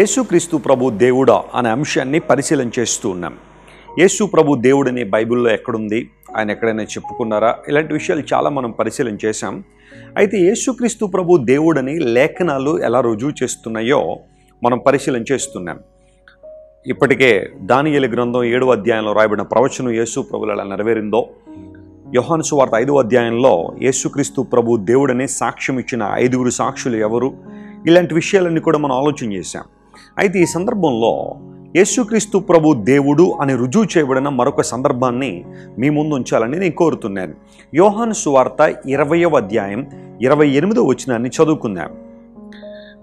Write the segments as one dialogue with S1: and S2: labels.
S1: యేసుక్రీస్తు ప్రభు దేవుడా అనే అంశాన్ని పరిశీలన చేస్తూ ఉన్నాం. యేసు ప్రభు దేవుడిని బైబిల్లో ఎక్కడుంది? ఆయన ఎక్కడైనా చెప్పుకున్నారా? ఇలాంటి విషయాలు చాలా మనం పరిశీలన చేశాం. అయితే యేసుక్రీస్తు ప్రభు దేవుడని లేఖనాలు ఎలా రుజువు చేస్తున్నాయో మనం పరిశీలన చేస్తున్నాం. ఇప్పటికే దానియేలు గ్రంథం ఏడవ అధ్యాయంలో రాయబడిన ప్రవచనం యేసు ప్రభులు ఎలా నెరవేరిందో యోహాను సువార్త ఐదవ అధ్యాయంలో యేసుక్రీస్తు ప్రభు దేవుడని సాక్ష్యం ఇచ్చిన ఐదుగురు సాక్షులు ఎవరు? ఇలాంటి విషయాలన్నీ కూడా మనం ఆలోచన చేశాం. అయితే ఈ సందర్భంలో యేసుక్రీస్తు ప్రభు దేవుడు అని రుజువు చేయబడిన మరొక సందర్భాన్ని మీ ముందు ఉంచాలని నేను కోరుతున్నాను. యోహాను సువార్త ఇరవయవ అధ్యాయం ఇరవై ఎనిమిదో వచనాన్ని చదువుకుందాం.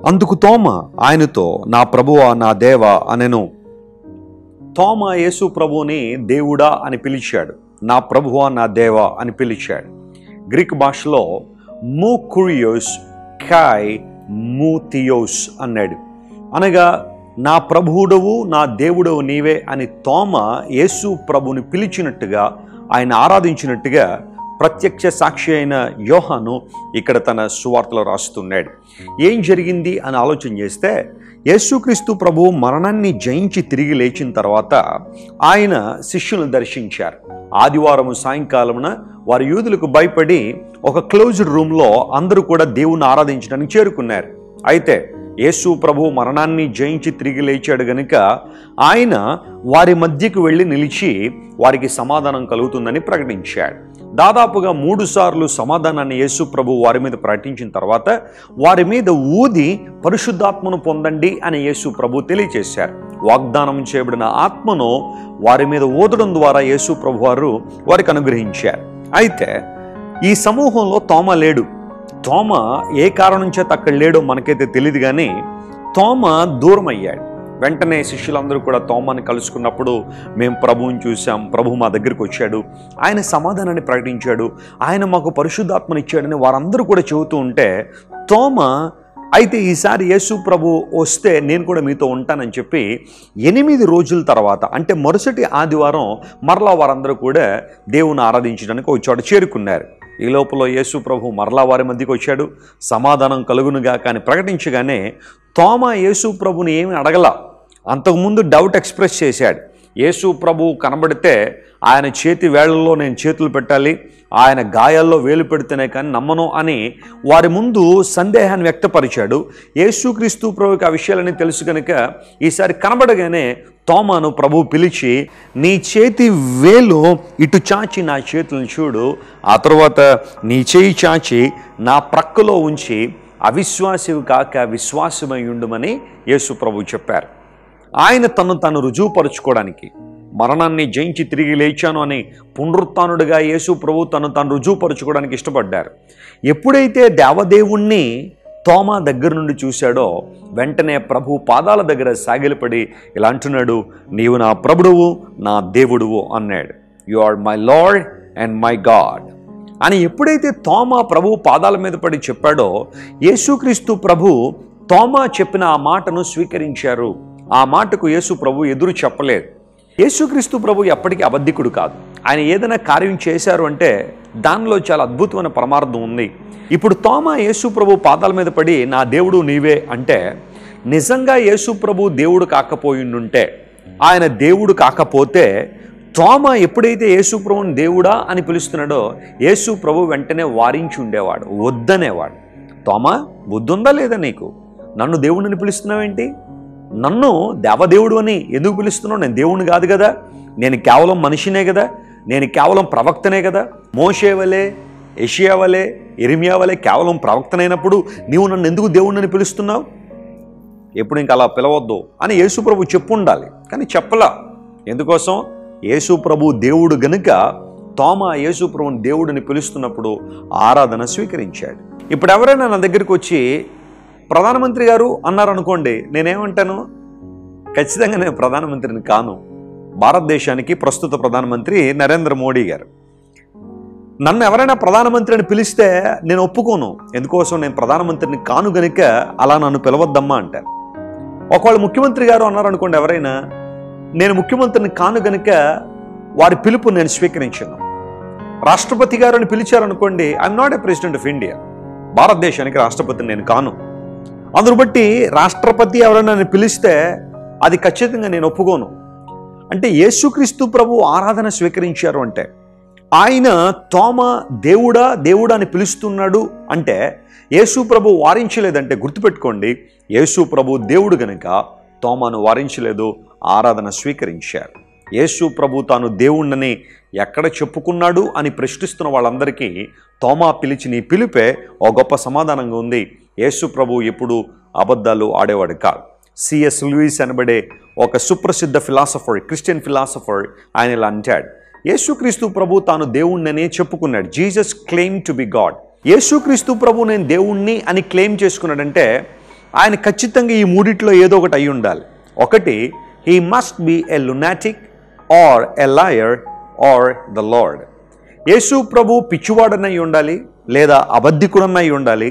S1: అందుకు తోమ ఆయనతో నా ప్రభువా నా దేవ అనెను. తోమ యేసు ప్రభువుని దేవుడా అని పిలిచాడు. నా ప్రభువా నా దేవా అని పిలిచాడు. గ్రీక్ భాషలో మూకురియోస్ కాయ్ మూతియోస్ అన్నాడు. అనగా నా ప్రభువుడవు నా దేవుడవు నీవే అని తోమ యేసు ప్రభుని పిలిచినట్టుగా ఆయన ఆరాధించినట్టుగా ప్రత్యక్ష సాక్షి అయిన యోహాను ఇక్కడ తన సువార్తలో రాస్తున్నాడు. ఏం జరిగింది అని ఆలోచన చేస్తే యేసుక్రీస్తు ప్రభు మరణాన్ని జయించి తిరిగి లేచిన తర్వాత ఆయన శిష్యులను దర్శించారు. ఆదివారం సాయంకాలమున వారి యూదులకు భయపడి ఒక క్లోజ్డ్ రూమ్లో అందరూ కూడా దేవుణ్ణి ఆరాధించడానికి చేరుకున్నారు. అయితే యేసు ప్రభు మరణాన్ని జయించి తిరిగి లేచాడు గనుక ఆయన వారి మధ్యకు వెళ్ళి నిలిచి వారికి సమాధానం కలుగుతుందని ప్రకటించాడు. దాదాపుగా మూడు సార్లు సమాధానాన్ని యేసు ప్రభు వారి మీద ప్రకటించిన తర్వాత వారి మీద ఊది పరిశుద్ధాత్మను పొందండి అని యేసు ప్రభు తెలియచేశారు. వాగ్దానం చేయబడిన ఆత్మను వారి మీద ఊదడం ద్వారా యేసు ప్రభు వారు వారికి అనుగ్రహించారు. అయితే ఈ సమూహంలో తోమ లేడు. తోమ ఏ కారణం చేత అక్కడ లేడో మనకైతే తెలియదు కానీ తోమ దూరం అయ్యాడు వెంటనే శిష్యులందరూ కూడా తోమాని కలుసుకున్నప్పుడు మేము ప్రభువుని చూసాం ప్రభు మా దగ్గరికి వచ్చాడు. ఆయన సమాధానాన్ని ప్రకటించాడు. ఆయన మాకు పరిశుద్ధాత్మని ఇచ్చాడని వారందరూ కూడా చెబుతూ ఉంటే తోమ అయితే ఈసారి యేసు ప్రభు వస్తే నేను కూడా మీతో ఉంటానని చెప్పి ఎనిమిది రోజుల తర్వాత అంటే మరుసటి ఆదివారం మరలా వారందరూ కూడా దేవుని ఆరాధించడానికి ఒక చోట చేరుకున్నారు. ఈ లోపల యేసు ప్రభు మరలా వారి మధ్యకి వచ్చాడు. సమాధానం కలుగునుగా కానీ ప్రకటించగానే తోమ యేసు ప్రభుని ఏమి అడగల. అంతకుముందు డౌట్ ఎక్స్ప్రెస్ చేశాడు. యేసు ప్రభువు కనబడితే ఆయన చేతి వేళ్ళలో నేను చేతులు పెట్టాలి ఆయన గాయాల్లో వేలు పెడితేనే కానీ నమ్మను అని వారి ముందు సందేహాన్ని వ్యక్తపరిచాడు. యేసుక్రీస్తు ప్రభుకి ఆ విషయాలని తెలుసు కనుక ఈసారి కనబడగానే తోమాను ప్రభు పిలిచి నీ చేతి వేలు ఇటు చాచి నా చేతులను చూడు ఆ తర్వాత నీ చేయి చాచి నా ప్రక్కలో ఉంచి అవిశ్వాసివి కాక విశ్వాసమై ఉండుమని యేసు ప్రభు చెప్పారు. ఆయన తను తను రుజువుపరుచుకోవడానికి. మరణాన్ని జయించి తిరిగి లేచాను అని పునరుత్నుడిగా యేసు ప్రభు తను తను రుజువుపరుచుకోవడానికి ఇష్టపడ్డారు. ఎప్పుడైతే దేవదేవుణ్ణి తోమా దగ్గర నుండి చూశాడో వెంటనే ప్రభు పాదాల దగ్గర సాగిలపడి ఇలా అంటున్నాడు నీవు నా ప్రభుడువు నా దేవుడువు అన్నాడు. You are my lord and my god అని ఎప్పుడైతే తోమా ప్రభు పాదాల మీద పడి చెప్పాడో యేసుక్రీస్తు ప్రభు తోమా చెప్పిన ఆ మాటను స్వీకరించారు. ఆ మాటకు యేసు ప్రభు ఎదురు చెప్పలేదు. యేసుక్రీస్తు ప్రభు ఎప్పటికీ అబద్ధికుడు కాదు. ఆయన ఏదైనా కార్యం చేశారు అంటే దానిలో చాలా అద్భుతమైన పరమార్థం ఉంది. ఇప్పుడు తోమా యేసు ప్రభు పాదాల మీద పడి నా దేవుడు నీవే అంటే నిజంగా యేసు ప్రభు దేవుడు కాకపోయిండుంటే ఆయన దేవుడు కాకపోతే తోమ ఎప్పుడైతే యేసు ప్రభుని దేవుడా అని పిలుస్తున్నాడో యేసు ప్రభు వెంటనే వారించి ఉండేవాడు వద్దనేవాడు. తోమ బుద్ధుందా లేదా నీకు? నన్ను దేవుడిని పిలుస్తున్నావేంటి? నన్ను దేవదేవుడు అని ఎందుకు పిలుస్తున్నావు? నేను దేవుడిని కాదు కదా. నేను కేవలం మనిషినే కదా. నేను కేవలం ప్రవక్తనే కదా. మోషే వలే ఎషియా వలే ఇరిమియా వలే కేవలం ప్రవక్తనైనప్పుడు నీవు నన్ను ఎందుకు దేవుడిని పిలుస్తున్నావు? ఎప్పుడు ఇంకా అలా పిలవద్దు అని యేసుప్రభు చెప్పు ఉండాలి కానీ చెప్పలా. ఎందుకోసం? యేసుప్రభు దేవుడు గనుక తోమ యేసుప్రభుని దేవుడిని పిలుస్తున్నప్పుడు ఆరాధన స్వీకరించాడు. ఇప్పుడు ఎవరైనా నా దగ్గరికి వచ్చి ప్రధానమంత్రి గారు అన్నారనుకోండి నేనేమంటాను? ఖచ్చితంగా నేను ప్రధానమంత్రిని కాను. భారతదేశానికి ప్రస్తుత ప్రధానమంత్రి నరేంద్ర మోడీ గారు. నన్ను ఎవరైనా ప్రధానమంత్రి అని పిలిస్తే నేను ఒప్పుకోను. ఎందుకోసం నేను ప్రధానమంత్రిని కాను గనుక అలా నన్ను పిలవద్దమ్మా అంటారు. ఒకవేళ ముఖ్యమంత్రి గారు అన్నారనుకోండి ఎవరైనా నేను ముఖ్యమంత్రిని కాను గనుక వారి పిలుపు నేను స్వీకరించాను. రాష్ట్రపతి గారు అని పిలిచారనుకోండి I'm not a president of India భారతదేశానికి రాష్ట్రపతిని నేను కాను. అందును బట్టి రాష్ట్రపతి ఎవరైనా నన్ను పిలిస్తే అది ఖచ్చితంగా నేను ఒప్పుకోను. అంటే యేసుక్రీస్తు ప్రభు ఆరాధన స్వీకరించారు అంటే ఆయన తోమ దేవుడా దేవుడా అని పిలుస్తున్నాడు అంటే యేసు ప్రభు వారించలేదంటే గుర్తుపెట్టుకోండి యేసు ప్రభు దేవుడు గనుక తోమాను వారించలేదు ఆరాధన స్వీకరించారు. యేసు ప్రభు తాను దేవుణ్ణని ఎక్కడ చెప్పుకున్నాడు అని ప్రశ్నిస్తున్న వాళ్ళందరికీ తోమా పిలిచి నీ పిలిపే ఓ గొప్ప సమాధానంగా ఉంది. యేసు ప్రభు ఎప్పుడు అబద్ధాలు ఆడేవాడు కాదు. సిఎస్ లూయిస్ అనబడే ఒక సుప్రసిద్ధ ఫిలాసఫర్ క్రిస్టియన్ ఫిలాసఫర్ ఆయన ఇలా అంటాడు. యేసుక్రీస్తు ప్రభు తాను దేవుణ్ణనే చెప్పుకున్నాడు. Jesus claim to be god. యేసుక్రీస్తు ప్రభు నేను దేవుణ్ణి అని క్లెయిమ్ చేసుకున్నాడంటే ఆయన ఖచ్చితంగా ఈ మూడిట్లో ఏదో ఒకటి అయి ఉండాలి. ఒకటి he must be a lunatic or a liar or the lord. యేసు ప్రభు పిచ్చివాడనై ఉండాలి లేదా అబద్ధికుడనై ఉండాలి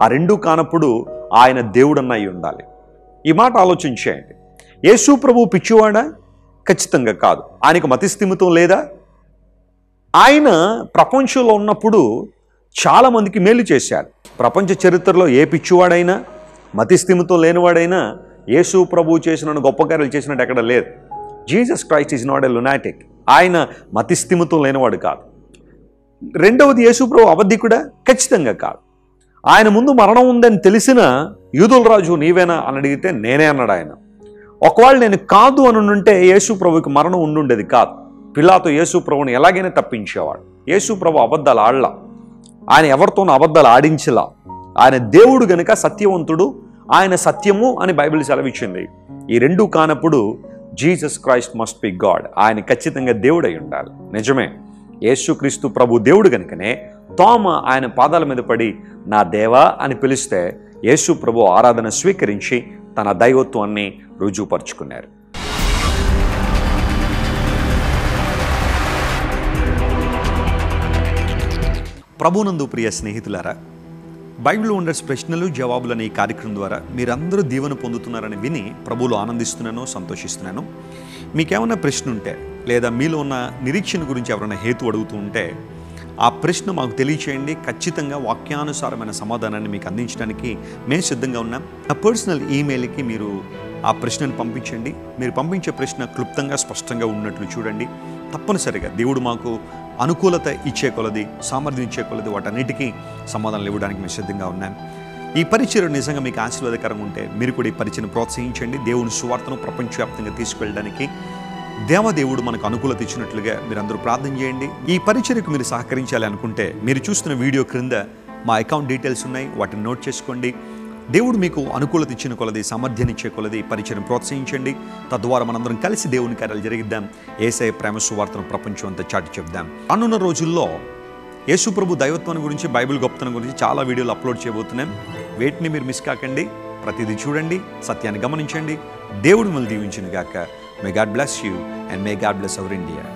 S1: ఆ రెండు కానప్పుడు ఆయన దేవుడన్నై ఉండాలి. ఈ మాట ఆలోచించేయండి. యేసు ప్రభు పిచ్చివాడా? ఖచ్చితంగా కాదు. ఆయనకు మతిస్థిమితం లేదా? ఆయన ప్రపంచంలో ఉన్నప్పుడు చాలామందికి మేలు చేశారు. ప్రపంచ చరిత్రలో ఏ పిచ్చివాడైనా మతిస్థిమితం లేనివాడైనా యేసు ప్రభు చేసిన గొప్ప కార్యాలు చేసినట్టు ఎక్కడ లేదు. Jesus Christ is not a lunatic. ఆయన మతిస్థిమితం లేనివాడు కాదు. రెండవది యేసు ప్రభు అబద్ధికుడా? ఖచ్చితంగా కాదు. ఆయన ముందు మరణం ఉందని తెలిసిన యూదుల రాజు నీవేనా అని అడిగితే నేనే అన్నాడు ఆయన. ఒకవేళ నేను కాదు అని ఉంటే యేసు ప్రభుకి మరణం ఉండుండేది కాదు. పిల్లాతో యేసు ప్రభుని ఎలాగైనా తప్పించేవాడు. యేసు ప్రభు అబద్ధాలు ఆడలా. ఆయన ఎవరితోనూ అబద్ధాలు ఆడించలా. ఆయన దేవుడు గనుక సత్యవంతుడు ఆయన సత్యము అని బైబిల్ సెలవిచ్చింది. ఈ రెండు కానప్పుడు Jesus Christ must be god. ఆయన ఖచ్చితంగా దేవుడై ఉండాలి. నిజమే. యేసుక్రీస్తు ప్రభు దేవుడు గనుకనే తోమ ఆయన పాదాల మీద పడి నా దేవా అని పిలిస్తే యేసు ప్రభు ఆరాధన స్వీకరించి తన దైవత్వాన్ని రుజువుపరుచుకున్నారు. ప్రభునందు ప్రియ స్నేహితులారా బైబిల్ ఉండర్స్ ప్రశ్నలు జవాబులు అనే ఈ కార్యక్రమం ద్వారా మీరందరూ దీవెన పొందుతున్నారని విని ప్రభులు ఆనందిస్తున్నాను సంతోషిస్తున్నాను. మీకేమైనా ప్రశ్న ఉంటే లేదా మీలో ఉన్న నిరీక్షణ గురించి ఎవరైనా హేతు అడుగుతూ ఉంటే ఆ ప్రశ్న మాకు తెలియచేయండి. ఖచ్చితంగా వాక్యానుసారమైన సమాధానాన్ని మీకు అందించడానికి మేము సిద్ధంగా ఉన్నాం. నా పర్సనల్ ఈమెయిల్కి మీరు ఆ ప్రశ్నను పంపించండి. మీరు పంపించే ప్రశ్న క్లుప్తంగా స్పష్టంగా ఉన్నట్లు చూడండి. తప్పనిసరిగా దేవుడు మాకు అనుకూలత ఇచ్చే కొలది సామర్థ్యం ఇచ్చే కొలది వాటన్నిటికీ సమాధానాలు ఇవ్వడానికి మేము సిద్ధంగా ఉన్నాం. ఈ పరిచయం నిజంగా మీకు ఆశీర్వాదకరంగా ఉంటే మీరు కూడా ఈ పరిచయం ప్రోత్సహించండి. దేవుని సువార్తను ప్రపంచవ్యాప్తంగా తీసుకువెళ్ళడానికి దేవదేవుడు మనకు అనుకూలత ఇచ్చినట్లుగా మీరు అందరూ ప్రార్థన చేయండి. ఈ పరిచర్యకు మీరు సహకరించాలి అనుకుంటే మీరు చూస్తున్న వీడియో క్రింద మా అకౌంట్ డీటెయిల్స్ ఉన్నాయి. వాటిని నోట్ చేసుకోండి. దేవుడు మీకు అనుకూలత ఇచ్చిన కొలది సమర్థ్యనిచ్చే కొలది పరిచయం ప్రోత్సహించండి. తద్వారా మనందరం కలిసి దేవుని కార్యాలు జరిగిద్దాం. ఏసఐ ప్రేమ సువార్తను ప్రపంచం అంతా చాటి చెప్దాం. రానున్న రోజుల్లో యేసుప్రభు దైవత్వం గురించి బైబిల్ గొప్పతనం గురించి చాలా వీడియోలు అప్లోడ్ చేయబోతున్నాం. వేటిని మీరు మిస్ కాకండి. ప్రతిదీ చూడండి. సత్యాన్ని గమనించండి. దేవుడు మిమ్మల్ని దీవించిన గాక. May God bless you and may God bless our India.